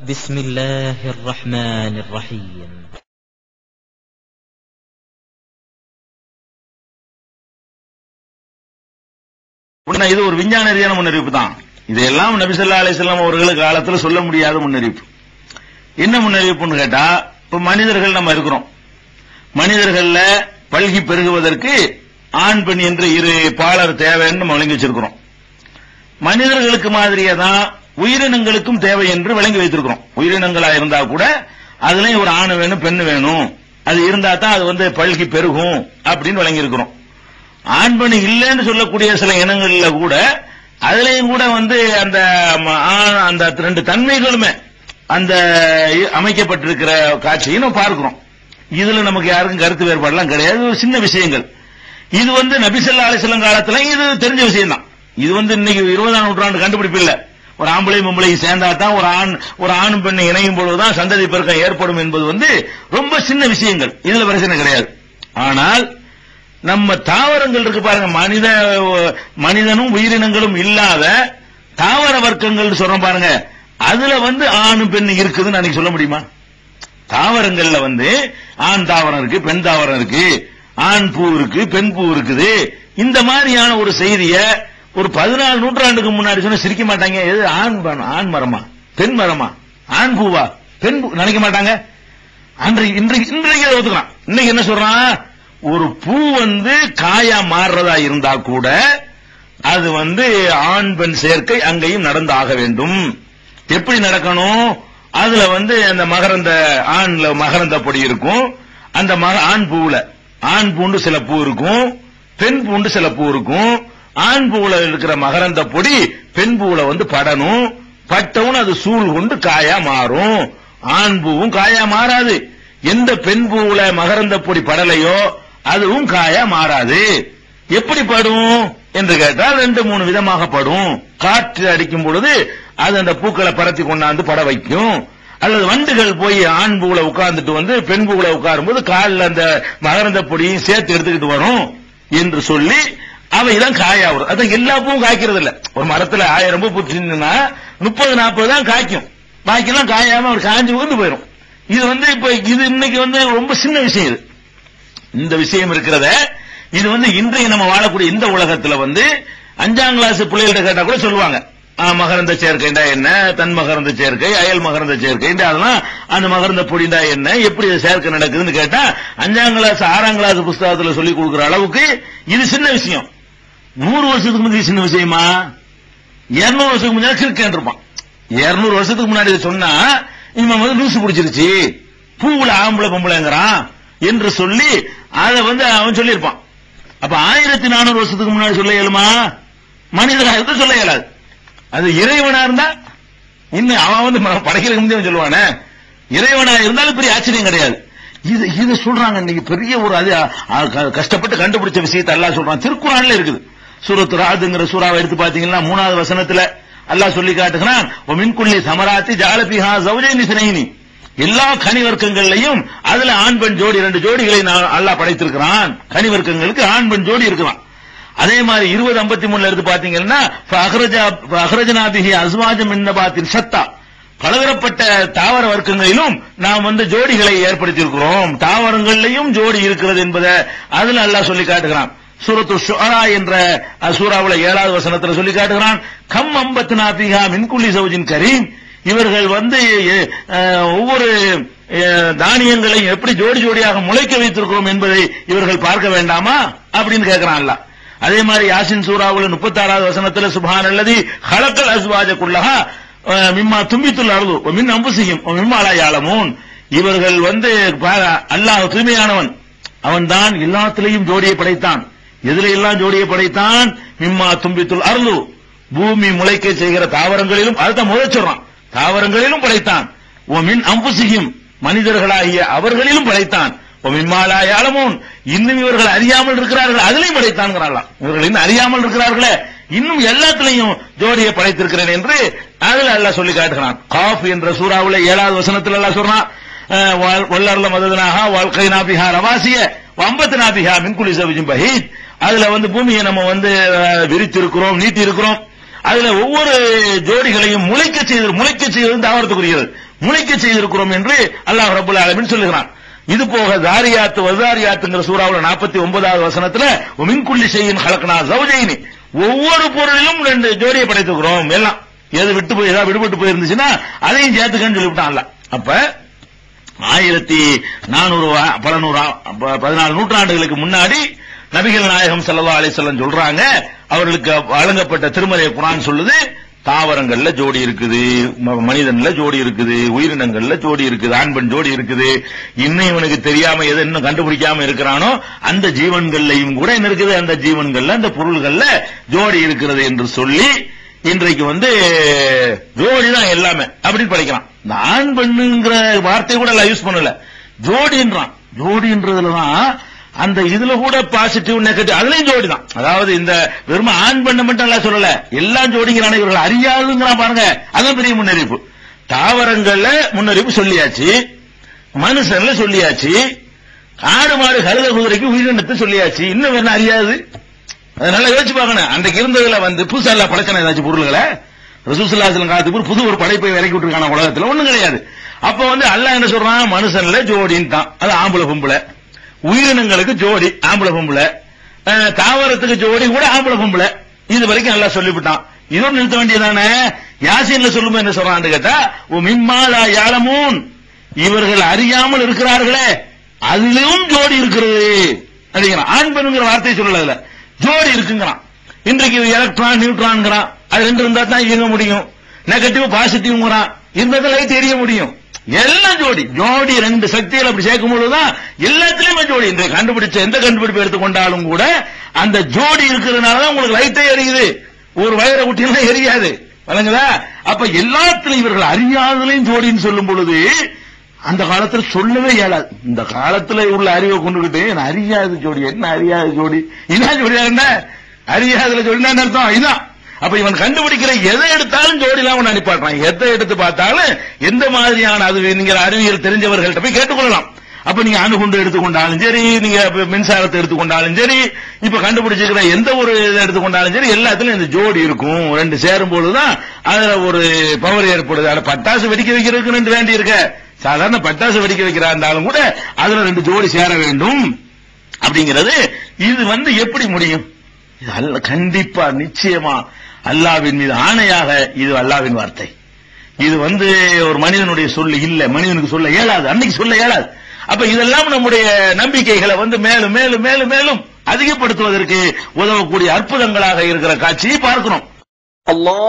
بسم الله الرحمن الرحيم உடனே இது ஒரு விஞ்ஞான ரீதியான முன்னறிவிப்பு தான் இதையெல்லாம் நபி ஸல்லல்லாஹு அலைஹி வஸல்லம் அவர்களுக்கு காலத்துல சொல்ல முடியாத முன்னறிவிப்பு என்ன முன்னறிவிப்புன்னு கேட்டா இப்ப மனிதர்கள் நம்ம இருக்கிறோம் மனிதர்கள்ல பல்கி பெருகுவதற்கு ஆண் பெண் என்று இரு பாலர் தேவைன்னு நம்ம வழங்கி வச்சிருக்கிறோம் மனிதர்களுக்கு மாதிரியே தான் உயிரினங்களுக்கும் தேவை என்று விளங்கி வைத்திருக்கிறோம். உயிரினங்களா இருந்தா கூட அதுலயும் ஒரு ஆண் வேணும் பெண் வேணும். அது இருந்தா தான் அது வந்து பல்கி பெருகும் அப்படின்னு விளங்கி இருக்கிறோம் ஆண் பெண் இல்லைன்னு சொல்லக்கூடிய சில இனங்கள்ல கூட அதுலயும் கூட வந்து அந்த ம- ஆண் அந்த ரெண்டு தன்மைகளுமே அந்த அமைக்கப்பட்டிருக்கிற காட்சியை நம்ம பார்க்கிறோம். இதுல நமக்கு யாருக்கும் கருத்து வேறுபாடுலாம் கிடையாது. ஒரு சின்ன விஷயங்கள். இது வந்து நபிசல்லா அலிஸ்லாம் காலத்துல இது தெரிஞ்ச விஷயம் தான் இது வந்து இன்னைக்கு இருபதாம் நூற்றாண்டு கண்டுபிடிப்பு இல்லை. ஒரு ஆம்பளை பொம்பளையும் சேர்ந்தா தான் ஒரு ஆண் ஒரு ஆண் பெண்ணை இணையும் பொழுதுதான் சந்ததி பெருக்கம் ஏற்படும் என்பது வந்து ரொம்ப சின்ன விஷயங்கள். இதுல பிரச்சனை கிடையாது. ஆனால் நம்ம தாவரங்கள் இருக்கு பாருங்க. மனித மனிதனும் உயிரினங்களும் இல்லாத தாவர வர்க்கங்கள் சொல்றோம் பாருங்க. அதுல வந்து ஆணும் பெண் இருக்குதுன்னு அன்னைக்கு சொல்ல முடியுமா? தாவரங்கள்ல வந்து ஆண் தாவரம் இருக்கு பெண் தாவரம் இருக்கு. ஆண் பூ இருக்கு பெண் பூ இருக்குது. இந்த மாதிரியான ஒரு செய்தியை ஒரு பதினாலு நூற்றாண்டுக்கு முன்னாடி சொன்னா சிரிக்க மாட்டாங்க. எது? ஆண் மரம், ஆண் மரமா? பெண் மரமா? ஆண் பூவா? பெண் பூ நினைக்க மாட்டாங்க. அன்றைக்கு இன்றைக்கு இன்றைக்கு ஒத்துக்கலாம். இன்னைக்கு என்ன சொல்றான்? ஒரு பூ வந்து காயா மாறுறதா இருந்தா கூட அது வந்து ஆண் பெண் சேர்க்கை அங்கேயும் நடந்து ஆக வேண்டும். எப்படி நடக்கணும்? அதுல வந்து அந்த மகரந்த ஆண்ல மகரந்த பொடி இருக்கும். அந்த மக- ஆண் பூவுல. ஆண் பூண்டு சில பூ இருக்கும். பெண் பூண்டு சில பூ இருக்கும். ஆண் பூல இருக்கிற மகரந்த பொடி பெண் பூல வந்து படணும். பட்டவுன்னு அது சூழ் கொண்டு காயா மாறும். ஆண் பூவும் காயா மாறாது. எந்த பெண் பூவுல மகரந்த பொடி படலையோ அதுவும் காயா மாறாது. எப்படி படும்? என்று கேட்டால் ரெண்டு மூணு விதமாக படும். காற்று அடிக்கும் பொழுது அது அந்த பூக்களை பரத்தி கொண்டாந்து பட வைக்கும். அல்லது வண்டுகள் போய் ஆண் பூவில் உட்கார்ந்துட்டு வந்து பெண் பூவில் உட்காரும் போது காலில் அந்த மகரந்த பொடியும் சேர்த்து எடுத்துக்கிட்டு வரும். என்று சொல்லி அவைதான் காயா வரும் அதான் எல்லா பூவும் காய்க்கிறது இல்ல ஒரு மரத்துல ஆயிரம் பூ பூச்சுன்னா முப்பது நாற்பது தான் காய்க்கும். பாக்கியெல்லாம் காயாம அவர் காஞ்சு உகந்து போயிடும் இது வந்து இப்ப இது இன்னைக்கு வந்து ரொம்ப சின்ன விஷயம் இது. இந்த விஷயம் இருக்கிறத இது வந்து இன்றைய நம்ம வாழக்கூடிய இந்த உலகத்துல வந்து அஞ்சாம் கிளாஸ் பிள்ளைகள்ட்ட கேட்டா கூட சொல்லுவாங்க. மகரந்த சேர்க்கைண்டா என்ன? தன் மகரந்த சேர்க்கை அயல் மகரந்த சேர்க்கை அதெல்லாம் அந்த மகரந்த பொடிண்டா என்ன? எப்படி சேர்க்கை நடக்குதுன்னு கேட்டா அஞ்சாம் கிளாஸ் ஆறாம் கிளாஸ் புஸ்தகத்துல சொல்லி கொடுக்குற அளவுக்கு இது சின்ன விஷயம். நூறு வருஷத்துக்கு முந்தைய சின்ன விஷயமா? இருநூறு வருஷத்துக்கு முன்னாடி கிறுக்கன் இருப்பான் இருநூறு வருஷத்துக்கு முன்னாடி இதை சொன்னா இவன் வந்து லூசு பிடிச்சிருச்சு. பூவுல ஆம்பளை பொம்பளைங்கிறான் என்று சொல்லி அதை வந்து அவன் சொல்லியிருப்பான். அப்ப ஆயிரத்தி நானூறு வருஷத்துக்கு முன்னாடி சொல்ல இயலுமா? மனிதராக சொல்ல இயலாது. அது இறைவனா இருந்தா இன்னும் அவன் வந்து ம- படைக்கிறதுக்கு முந்தைய சொல்லுவானே. இறைவனா இருந்தாலும் பெரிய ஆச்சரியம் கிடையாது. இது இது சொல்றாங்க இன்னைக்கு பெரிய ஒரு அது க- கஷ்டப்பட்டு கண்டுபிடிச்ச விஷயத்தை எல்லாம் சொல்றான். திருக்குறான்ல இருக்குது. சூரத்து ராதுங்கிற சூறாவை எடுத்து பாத்தீங்கன்னா மூணாவது வசனத்துல அல்லாஹ் சொல்லி காட்டுகிறான் மின்குள்ளி சமராத்தி ஜாலபிஹா ஜௌஜைனி சினைனி எல்லா கனிவர்க்கங்கள்லையும் அதுல ஆண் பெண் ஜோடி ரெண்டு ஜோடிகளை நான் அல்லாஹ் படைத்திருக்கிறான். கனிவர்க்கங்களுக்கு ஆண் பெண் ஜோடி இருக்கலாம். அதே மாதிரி இருபது ஐம்பத்தி மூணுல எடுத்து பாத்தீங்கன்னா அஹ்ரஜனாபிஹி அஸ்வாஜம் என்னபாத்தின் சத்தா பலதரப்பட்ட தாவர வர்க்கங்களிலும் நாம் வந்து ஜோடிகளை ஏற்படுத்தியிருக்கிறோம். தாவரங்கள்லையும் ஜோடி இருக்கிறது என்பதை அதுல அல்லாஹ் சொல்லி காட்டுகிறான். சூரத்து ஷுஆரா என்ற அஹ், சூறாவுல ஏழாவது வசனத்துல சொல்லி காட்டுகிறான். கம் அம்பத்து நாபிகா மின்குள்ளி சௌஜின் கரீம். இவர்கள் வந்து ஒவ்வொரு அஹ், தானியங்களையும் எப்படி ஜோடி ஜோடியாக முளைக்க வைத்திருக்கிறோம் என்பதை இவர்கள் பார்க்க வேண்டாமா? அப்படின்னு கேட்கிறான்ல அதே மாதிரி யாசின் சூறாவுல முப்பத்தாறாவது வசனத்துல சுபான் அல்லது ஹலக்கல் அஸ்வாஜக்குள்ளஹா அஹ், மிம்மா தும்பித்துள்ள அருள் மின் அம்பு செய்யும் யாலமூன் இவர்கள் வந்து பா- அல்லாஹ் தூய்மையானவன். அவன்தான் எல்லாத்திலையும் ஜோடியை படைத்தான். எதில எல்லாம் ஜோடியை படைத்தான். மிம்மா தும்பித்துள் அருளு பூமி முளைக்க செய்கிற தாவரங்களிலும் அதுதான் முதல் சொல்றான். தாவரங்களிலும் படைத்தான். ஓ மின் அம்புசியும் மனிதர்களாகிய அவர்களிலும் படைத்தான். ஓ இன்னும் இவர்கள் அறியாமல் இருக்கிறார்கள் அதிலையும் படைத்தான் இவர்கள் இன்னும் அறியாமல் இருக்கிறார்களே இன்னும் எல்லாத்திலையும் ஜோடியை படைத்திருக்கிறேன் என்று அதில் அல்லாஹ் சொல்லி காட்டுகிறான். காஃப் என்ற சூறாவுல ஏழாவது வசனத்தில் அல்லாஹ் சொல்றான் வல்லர்ல மதனாக வாழ்க்கை நாபிஹா ரவாசிய. வம்பத்து நாபிஹா மின்குலி சவிஜும் பஹீத். அதுல வந்து பூமியை நம்ம வந்து விரித்து விரித்திருக்கிறோம் நீட்டி இருக்கிறோம் அதுல ஒவ்வொரு ஜோடிகளையும் முளைக்க செய்து முளைக்க செய்வது தாவரத்துக்குரியது. முளைக்க செய்திருக்கிறோம் என்று அல்லாஹ் ரபுல் ஆலமின் சொல்லுகிறான். இது போக தாரியாத்து வதாரியாத்துங்கிற சூறாவில் நாற்பத்தி ஒன்பதாவது வசனத்துல மின்குள்ளி செய்யின் கலக்கனா சௌஜயினி ஒவ்வொரு பொருளிலும் ரெண்டு ஜோடியை படைத்துக்கிறோம் எல்லாம். எது விட்டு போய் ஏதாவது விடுபட்டு போயிருந்துச்சுன்னா அதையும் சேர்த்துக்கன்னு சொல்லிவிட்டான்ல அப்ப ஆயிரத்தி நானூறு பல நூறு பதினாலு நூற்றாண்டுகளுக்கு முன்னாடி நபிகள் நாயகம் ஸல்லல்லாஹு அலிசல்லம் சொல்றாங்க அவர்களுக்கு வழங்கப்பட்ட திருமலை குரான் சொல்லுது தாவரங்கள்ல ஜோடி இருக்குது ம- மனிதன்ல ஜோடி இருக்குது உயிரினங்கள்ல ஜோடி இருக்குது ஆண் பெண் ஜோடி இருக்குது இன்னும் இவனுக்கு தெரியாம எதை இன்னும் கண்டுபிடிக்காம இருக்கிறானோ அந்த ஜீவன்கள்லையும் கூட என்ன இருக்குது அந்த ஜீவன்கள்ல அந்த பொருள்கள்ல ஜோடி இருக்கிறது என்று சொல்லி இன்றைக்கு வந்து ஜோடி தான் எல்லாமே அப்படின்னு படிக்கிறான். இந்த ஆண் பெண்ணுங்கிற வார்த்தை கூட எல்லாம் யூஸ் பண்ணல. ஜோடின்றான். ஜோடின்றதுலதான் அந்த இதுல கூட பாசிட்டிவ் நெகட்டிவ் அதுலயும் ஜோடி தான் அதாவது இந்த வெறும் ஆண் பெண்ணு மட்டும் எல்லாம் சொல்லல எல்லாம் ஜோடிங்கிறான இவர்கள். அறியாதுங்கிறான் பாருங்க. அதான் பெரிய முன்னறிவிப்பு தாவரங்கள்ல முன்னறிவிப்பு சொல்லியாச்சு. மனுஷன்ல சொல்லியாச்சு. ஆடு மாடு கழுத குதிரைக்கு உயிரினத்தை சொல்லியாச்சு. இன்னும் என்ன அறியாது? அதனால யோசிச்சு பார்க்கணும். அன்றைக்கு இருந்ததுல வந்து புதுசா எல்லாம் படைச்சன ஏதாச்சும் பொருள்களை? ரசூசல்லாசலம் காலத்துக்கு புது ஒரு படைப்பை இறக்கி விட்டுருக்கான உலகத்துல ஒண்ணும் கிடையாது. அப்ப வந்து அல்லாஹ் என்ன சொல்றான்? மனுஷன்ல ஜோடின்னு தான். அது ஆம்பளை பொம்பளை. உயிரினங்களுக்கு ஜோடி ஆம்பளை பொம்பளை. தாவரத்துக்கு ஜோடி கூட ஆம்பளை பொம்பளை. இது வரைக்கும் நல்லா சொல்லிவிட்டான். இதோடு நிறுத்த வேண்டியதானே? யாசின்ல சொல்லும்போது என்ன சொல்றான்னு கேட்டா ஓ மிம்மாலா யாழமூன் இவர்கள் அறியாமல் இருக்கிறார்களே. அதிலும் ஜோடி இருக்கிறது. அப்படிங்கிற ஆண் பெண்ணுங்கிற வார்த்தையை சொல்லல அதுல. ஜோடி இருக்குங்கிறான். இன்றைக்கு எலக்ட்ரான் நியூட்ரான்ங்கிறான் அது ரெண்டு இருந்தா தான் இயங்க முடியும். நெகட்டிவ் பாசிட்டிவ்ங்கிறான் இருந்தா லைட் எரிய முடியும். எல்லாம் ஜோடி. ஜோடி ரெண்டு சக்திகள் அப்படி சேர்க்கும் பொழுதுதான் எல்லாத்திலயுமே ஜோடி. இந்த கண்டுபிடிச்ச எந்த கண்டுபிடிப்பு எடுத்துக்கொண்டாலும் கூட அந்த ஜோடி இருக்கிறதுனாலதான் உங்களுக்கு லைட்டே எரியுது. ஒரு வயரை குட்டியெல்லாம் எரியாது. வழங்குதா அப்ப எல்லாத்துலயும் இவர்கள் அறியாதலையும் ஜோடின்னு சொல்லும் பொழுது அந்த காலத்துல சொல்லவே இயலாது. இந்த காலத்துல உள்ள அறிவை கொண்டுகிட்டு என்ன அறியாது ஜோடி? என்ன அறியாது ஜோடி? என்ன ஜோடியா என்ன? அறியாதுல ஜோடினா என்ன அர்த்தம்? இதான் அப்ப இவன் கண்டுபிடிக்கிற எதை எடுத்தாலும் ஜோடிலாம் அவன் அனுப்பாட்டான் எதை எடுத்து பார்த்தாலும் எந்த மாதிரியான அது நீங்க அறிவியல் தெரிஞ்சவர்கள்ட்ட போய் கேட்டுக்கொள்ளலாம். அப்ப நீங்க அணுகுண்டு எடுத்துக்கொண்டாலும் சரி நீங்க மின்சாரத்தை எடுத்துக்கொண்டாலும் சரி இப்ப கண்டுபிடிச்சிருக்கிற எந்த ஒரு இதை எடுத்துக்கொண்டாலும் சரி எல்லாத்துலயும் இந்த ஜோடி இருக்கும். ரெண்டு சேரும் பொழுதுதான் அதுல ஒரு பவர் ஏற்படுது. அட பட்டாசு வெடிக்க வைக்கிறதுக்கு ரெண்டு வேண்டி இருக்க சாதாரண பட்டாசு வெடிக்க வைக்கிறா இருந்தாலும் கூட அதுல ரெண்டு ஜோடி சேர வேண்டும். அப்படிங்கிறது இது வந்து எப்படி முடியும்? கண்டிப்பா நிச்சயமா அல்லாவின் மீது ஆணையாக இது அல்லாவின் வார்த்தை. இது வந்து ஒரு மனிதனுடைய சொல்லு இல்ல மனிதனுக்கு சொல்ல இயலாது அன்னைக்கு சொல்ல இயலாது. அப்ப இதெல்லாம் நம்முடைய நம்பிக்கைகளை வந்து மேலும் மேலும் மேலும் மேலும் அதிகப்படுத்துவதற்கு உதவக்கூடிய அற்புதங்களாக இருக்கிற காட்சியை பார்க்கணும் அல்லா